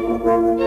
Gracias.